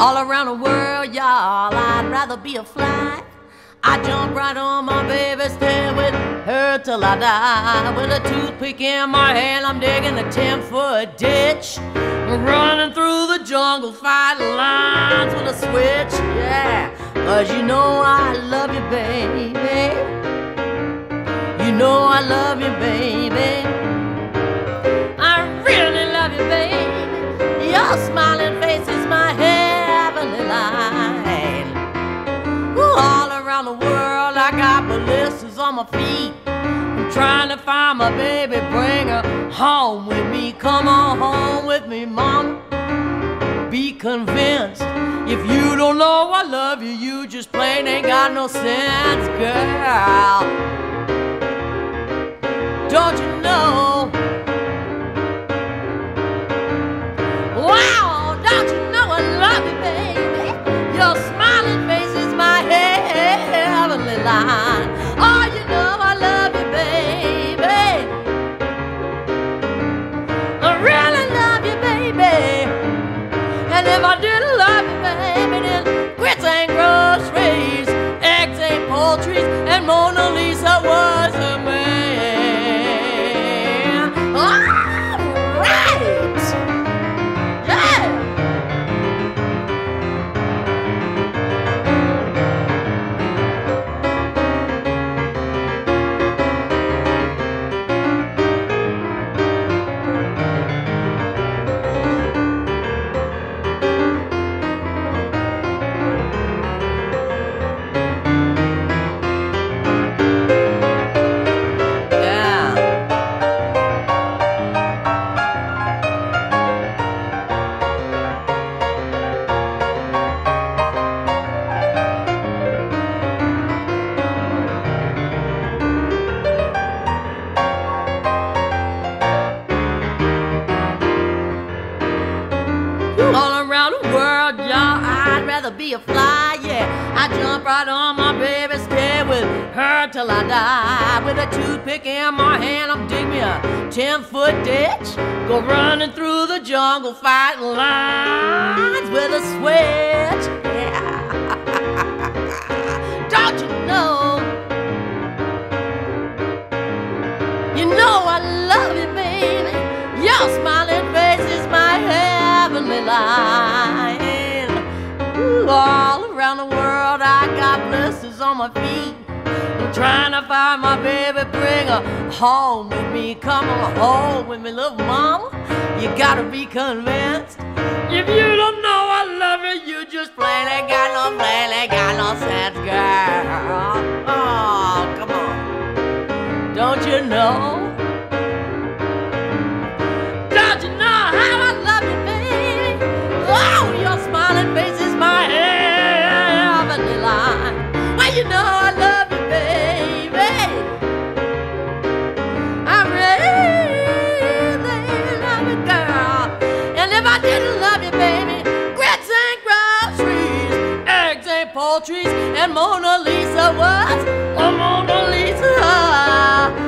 All around the world, y'all, I'd rather be a fly. I jump right on my baby's tail with her till I die. With a toothpick in my hand, I'm digging a 10 foot ditch. Running through the jungle, fighting lines with a switch. Yeah, cause you know I love you, baby. You know I love you, baby. I really love you, baby. You're smiling around the world, I got ballistas on my feet. I'm trying to find my baby, bring her home with me. Come on home with me, mom. Be convinced. If you don't know I love you, you just plain ain't got no sense, girl. Don't you know? Rather be a fly, yeah. I jump right on my baby's tail with her till I die. With a toothpick in my hand, I'm digging me a 10 foot ditch. Go running through the jungle, fighting lines with a switch, around the world, I got blisters on my feet. I'm trying to find my baby, bring her home with me. Come on home with me, little mama. You gotta be convinced. If you don't know I love you, you just plain ain't got no plain ain't got no sense, girl. Oh, come on. Don't you know? paltries and Mona Lisa was a oh, Mona Lisa.